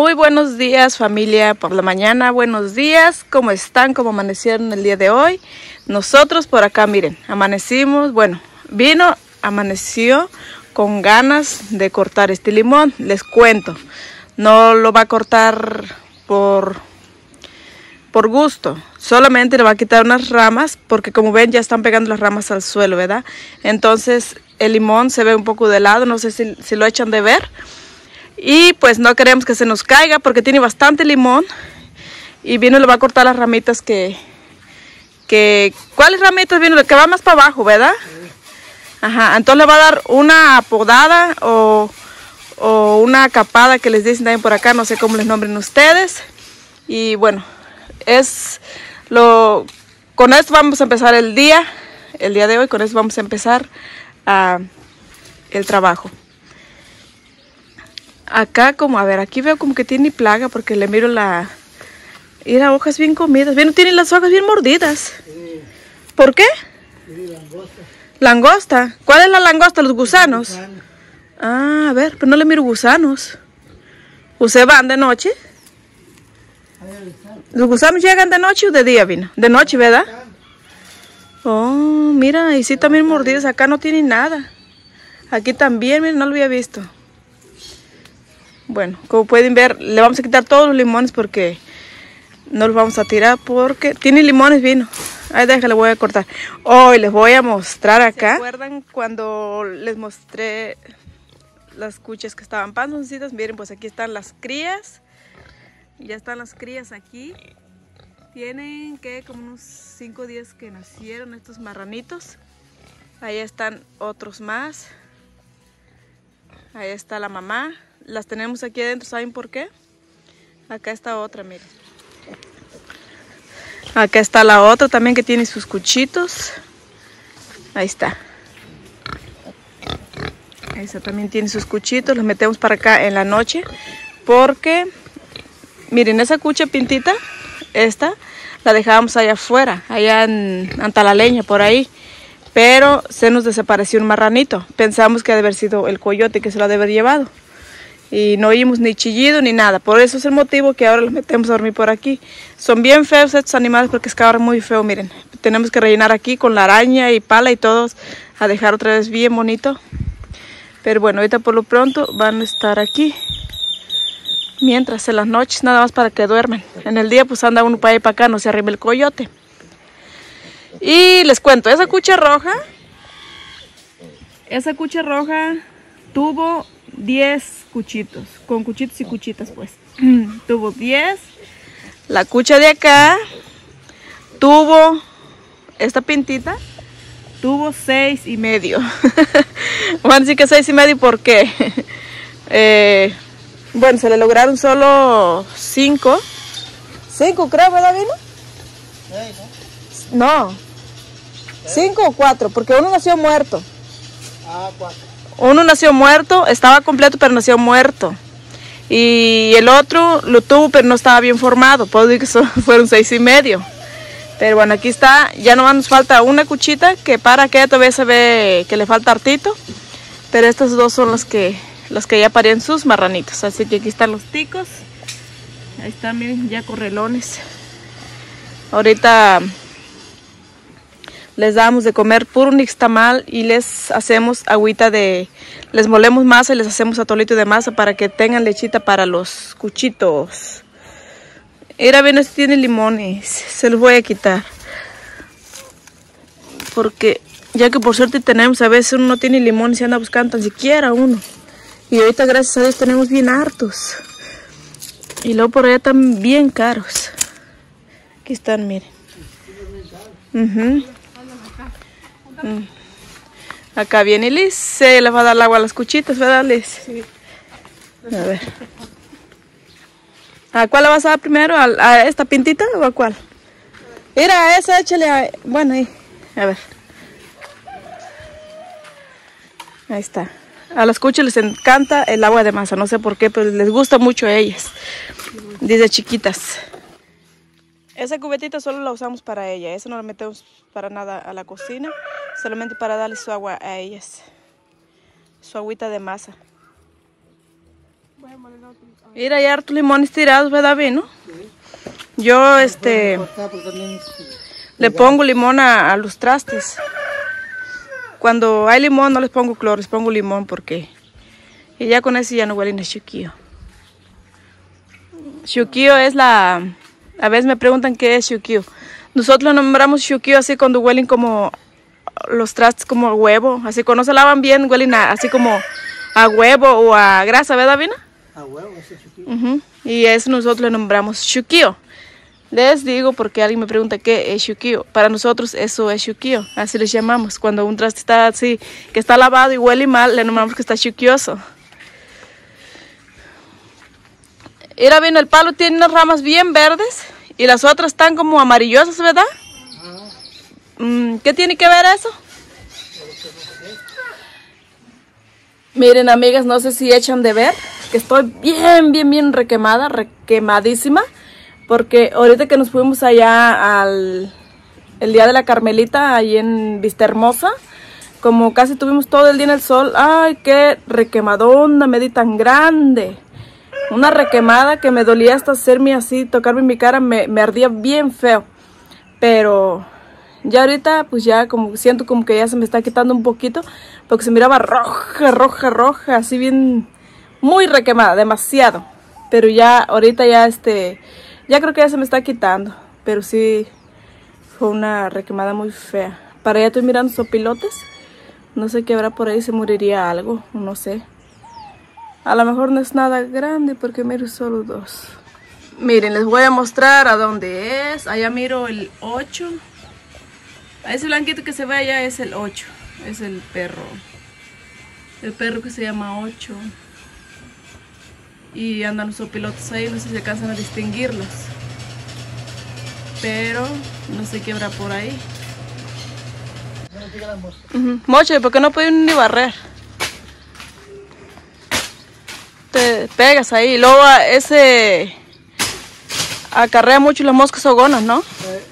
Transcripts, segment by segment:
Muy buenos días familia por la mañana, buenos días, ¿cómo están? ¿Cómo amanecieron el día de hoy? Nosotros por acá, miren, amanecimos, bueno, vino, amaneció con ganas de cortar este limón, les cuento, no lo va a cortar por, por gusto, solamente le va a quitar unas ramas, porque como ven ya están pegando las ramas al suelo, ¿verdad? Entonces el limón se ve un poco de lado, no sé si, si lo echan de ver, y pues no queremos que se nos caiga porque tiene bastante limón. Y vino le va a cortar las ramitas que... que ¿Cuáles ramitas vino? Que va más para abajo, ¿verdad? Ajá, entonces le va a dar una podada o, o una capada que les dicen también por acá, no sé cómo les nombren ustedes. Y bueno, es lo... Con esto vamos a empezar el día, el día de hoy, con esto vamos a empezar uh, el trabajo. Acá como, a ver, aquí veo como que tiene plaga porque le miro la... Mira, hojas bien comidas. Bien, tiene las hojas bien mordidas. Sí, ¿Por qué? sí, langosta. Langosta. ¿Cuál es la langosta? Los gusanos. Gusano. Ah, a ver, pero no le miro gusanos. ¿Usted van de noche? ¿Los gusanos llegan de noche o de día vino? De noche, ¿verdad? Oh, mira, y sí también mordidas. Acá no tiene nada. Aquí también, miren, no lo había visto. Bueno, como pueden ver, le vamos a quitar todos los limones porque no los vamos a tirar porque tiene limones vino. Ahí déjale, voy a cortar. Hoy les voy a mostrar acá. ¿Se acuerdan cuando les mostré las cuchas que estaban panzoncitas? Miren, pues aquí están las crías. Ya están las crías aquí. Tienen que como unos 5 días que nacieron estos marranitos. Ahí están otros más. Ahí está la mamá. Las tenemos aquí adentro, ¿saben por qué? Acá está otra, miren. Acá está la otra también que tiene sus cuchitos. Ahí está. Esa también tiene sus cuchitos. Los metemos para acá en la noche. Porque, miren, esa cucha pintita, esta, la dejábamos allá afuera, allá en Antalaleña, por ahí. Pero se nos desapareció un marranito. Pensamos que ha de haber sido el coyote que se lo ha de haber llevado y no oímos ni chillido ni nada. Por eso es el motivo que ahora los metemos a dormir por aquí. Son bien feos estos animales porque es ahora muy feo, miren. Tenemos que rellenar aquí con la araña y pala y todos a dejar otra vez bien bonito. Pero bueno, ahorita por lo pronto van a estar aquí. Mientras en las noches nada más para que duermen. En el día pues anda uno para allá para acá, no se arriba el coyote. Y les cuento, esa cucha roja, esa cucha roja tuvo 10 cuchitos, con cuchitos y cuchitas pues. tuvo 10. La cucha de acá tuvo, esta pintita, tuvo 6 y medio. Van a decir que 6 y medio, ¿por qué? Eh, bueno, se le lograron solo 5. 5 creo, ¿verdad, Vino? ¿no? No. 5 o 4, porque uno nació muerto. Ah, cuatro. Uno nació muerto, estaba completo, pero nació muerto. Y el otro lo tuvo, pero no estaba bien formado. Puedo decir que son- fueron seis y medio. Pero bueno, aquí está. Ya nomás nos falta una cuchita, que para que todavía se ve que le falta hartito. Pero estas dos son las que, las que ya parían sus marranitos. Así que aquí están los ticos. Ahí están, miren, ya correlones. Ahorita les damos de comer puro nixtamal y les hacemos agüita de... Les molemos masa y les hacemos atolito de masa para que tengan lechita para los cuchitos. Mira, bien, este tiene limones. Se los voy a quitar. Porque ya que por suerte tenemos, a veces uno no tiene limón y anda buscando tan siquiera uno. Y ahorita gracias a Dios tenemos bien hartos. Y luego por allá están bien caros. Aquí están, miren. Ujú. Mm. Acá viene Liz, se le va a dar el agua a las cuchitas, ¿verdad Liz? A ver. ¿A cuál le vas a dar primero? ¿A, a esta pintita o a cuál? Mira, a esa échale a... Bueno, ahí. A ver. Ahí está. A las cuchas les encanta el agua de masa, no sé por qué, pero les gusta mucho a ellas. Desde chiquitas. Esa cubetita solo la usamos para ella, esa no la metemos para nada a la cocina, solamente para darle su agua a ellas. Su agüita de masa. Mira, hay hartos limones tirados, ¿verdad, Vino? Yo, este, le pongo limón a, los trastes. Cuando hay limón no les pongo cloro, les pongo limón porque... Y ya con eso ya no huelen a chuquillo. Chuquillo es la... A veces me preguntan qué es chuquillo. Nosotros nombramos chuquillo así cuando huelen como los trastes como a huevo. Así cuando no se lavan bien huelen a- así como a huevo o a grasa, ¿verdad, Vina? a huevo, ese chiquito. Ujú. Y eso nosotros le nombramos chuquillo. Les digo porque alguien me pregunta qué es chuquillo. Para nosotros eso es chuquillo. Así les llamamos. Cuando un traste está así, que está lavado y huele mal, le nombramos que está chuquioso. Mira bien, el palo tiene unas ramas bien verdes y las otras están como amarillosas, ¿verdad? Mm, ¿Qué tiene que ver eso? Miren, amigas, no sé si echan de ver que estoy bien, bien, bien requemada, requemadísima. Porque ahorita que nos fuimos allá al el día de la Carmelita, ahí en Vista Hermosa, como casi tuvimos todo el día en el sol, ay, qué requemadona me di tan grande. Una requemada que me dolía hasta hacerme así, tocarme mi cara, me ardía bien feo. Pero ya ahorita, pues ya como siento como que ya se me está quitando un poquito, porque se miraba roja, roja, roja, así bien, muy requemada, demasiado. Pero ya, ahorita ya este, ya creo que ya se me está quitando, pero sí fue una requemada muy fea. Para allá estoy mirando sopilotes, no sé qué habrá por ahí, se moriría algo, no sé. A lo mejor no es nada grande porque miro solo dos. Miren, les voy a mostrar a dónde es. Allá miro el 8. Ese blanquito que se ve allá es el 8. Es el perro. El perro que se llama 8. Y andan los opilotes ahí, no sé si alcanzan a distinguirlos. Pero no sé qué habrá por ahí. Moche, ¿por qué no pueden ni barrer? Te pegas ahí. Luego ese acarrea mucho las moscas hogonas, ¿no? Eh,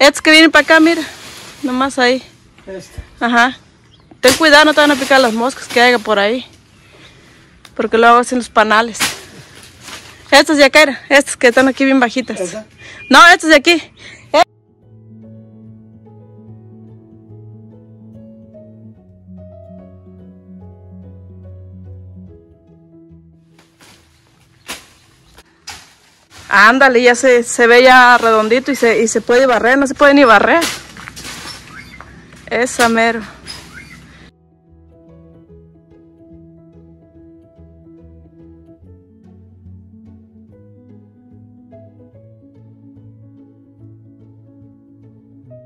Estos que vienen para acá, mira. Nomás ahí. este. Ajá. Ten cuidado, no te van a picar las moscas que haya por ahí. Porque luego hacen los panales. Estos de acá, estos que están aquí bien bajitas. No, estos de aquí. Ándale, ya se, se ve ya redondito y se, y se puede barrer, no se puede ni barrer. Esa mero.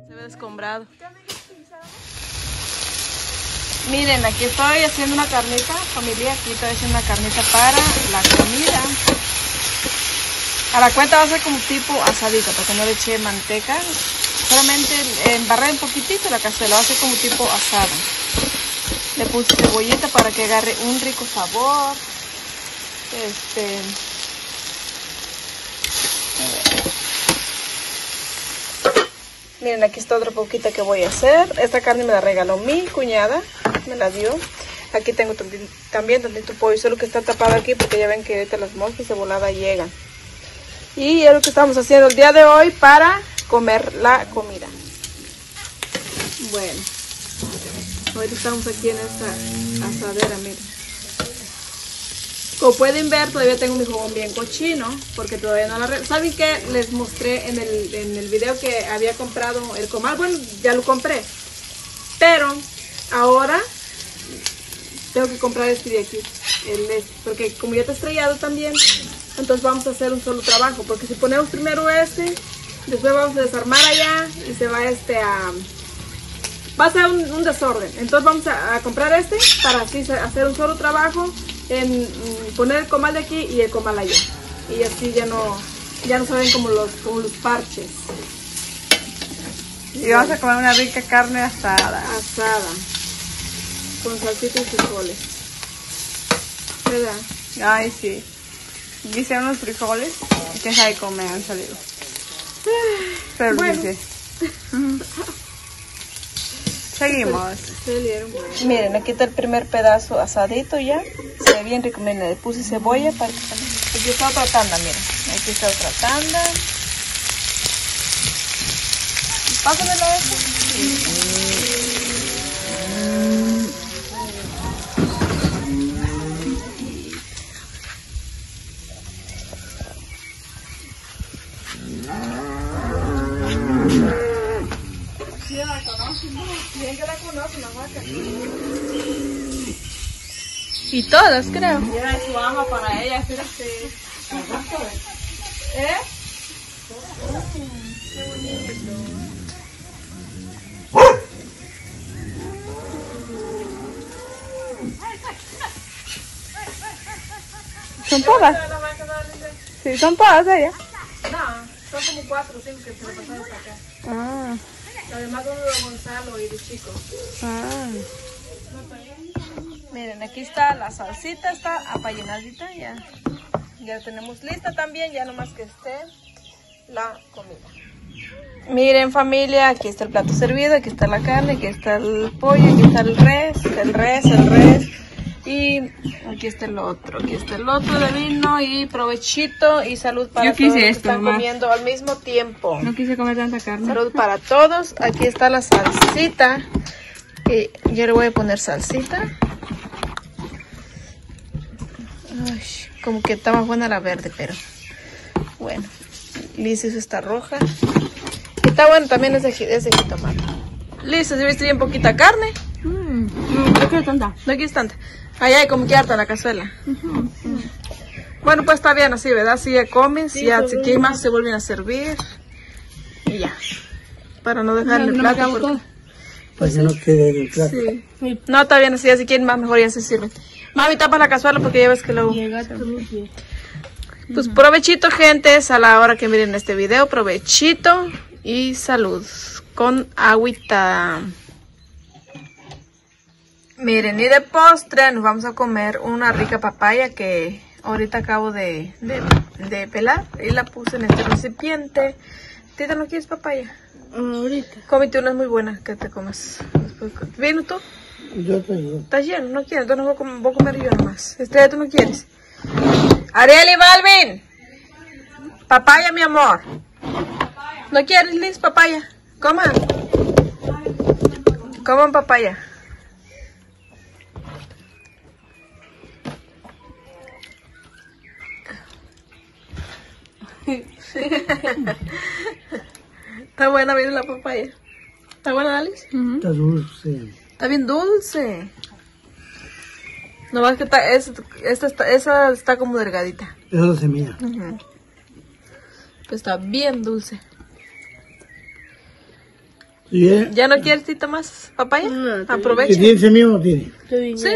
Se ve descombrado. Miren, aquí estoy haciendo una carnita, familia, aquí estoy haciendo una carnita para la comida. A la cuenta va a ser como tipo asadita, porque no le eché manteca. Solamente embarré un poquitito la cazuela, va a ser como tipo asada. Le puse cebollita para que agarre un rico sabor. Este. Miren, aquí está otra poquita que voy a hacer. Esta carne me la regaló mi cuñada, me la dio. Aquí tengo tambi- también tantito pollo, solo que está tapado aquí porque ya ven que ahorita las moscas de volada llegan. Y es lo que estamos haciendo el día de hoy para comer la comida. Bueno, ahorita estamos aquí en esta asadera, miren. Como pueden ver, todavía tengo mi jugón bien cochino, porque todavía no la... ¿Saben qué? Les mostré en el, en el video que había comprado el comal. Bueno, ya lo compré. Pero ahora tengo que comprar este de aquí. El este, porque como ya está estrellado también, entonces vamos a hacer un solo trabajo. Porque si ponemos primero este, después vamos a desarmar allá y se va este a... Va a ser un, un desorden. Entonces vamos a, a comprar este para así hacer un solo trabajo en mm, poner el comal de aquí y el comal allá. Y así ya no, ya no saben como los, como los parches. Y vamos a comer una rica carne asada. Asada. Con salsita y frijoles. ¿Verdad? Ay, sí. Y hice unos frijoles que sabe cómo me han salido. Pero Bueno. dice. Seguimos. Miren, aquí está el primer pedazo asadito ya. Se ve bien rico. Miren, le puse cebolla para que Aquí está otra tanda, miren. Aquí está otra tanda. Pásamelo Y todas, creo. Lleva su ama para ella. ¿Eh? Son todas. Sí, son todas ellas. Son como cuatro o cinco que se le pasaron para acá. Ah, Además uno de Gonzalo y de Chico. ah. Miren, aquí está la salsita, está apallenadita ya. Ya tenemos lista también, ya nomás que esté la comida. Miren familia, aquí está el plato servido, aquí está la carne, aquí está el pollo, aquí está el res, el res, el res. Aquí está el otro, aquí está el otro de vino y provechito y salud para Yo todos quise los que esto están más. comiendo al mismo tiempo. No quise comer tanta carne. Salud para todos. Aquí está la salsita. Y yo le voy a poner salsita. Ay, como que está más buena la verde, pero bueno. Liz hizo esta roja. Y está bueno también ese, ese jitomate. Liz, ¿se viste bien poquita carne? Mm, no, no quiero tanta. No aquí tanta. Allá hay como que harta la cazuela. Bueno, pues está bien así, ¿verdad? Si ya comes, ya si quieres más se vuelven a servir. Y ya. Para no dejarle el No, no me plato. acabo porque- que no quede el plato. Sí. No, está bien así, ya si quieren más mejor ya se sirve. Mami, tapa la cazuela porque ya ves que luego... Pues provechito, gentes, a la hora que miren este video. Provechito y salud. Con agüita. Miren, y de postre nos vamos a comer una rica papaya que ahorita acabo de, de, de pelar y la puse en este recipiente. Tita, ¿no quieres papaya? Ahorita. Cómete una, es muy buena que te comas. ¿Vino tú? Yo te ayudo. ¿Estás lleno? No quiero, entonces voy a, voy a comer yo nomás. Estrella, ¿tú no quieres? Ariel y Balvin. Papaya, mi amor. ¿No quieres, Liz? Papaya. Coman. Coman papaya. Está buena, viene la papaya. ¿Está buena, Alice? Está dulce. Está bien dulce. No más que está, es- esta está, esa está como delgadita. Esa es la semilla. Pero está bien dulce. ¿Y eh? ¿Ya no quieres Tita más papaya? No, está ¿Y Aprovecha. tiene semilla o no tiene? ¿Sí?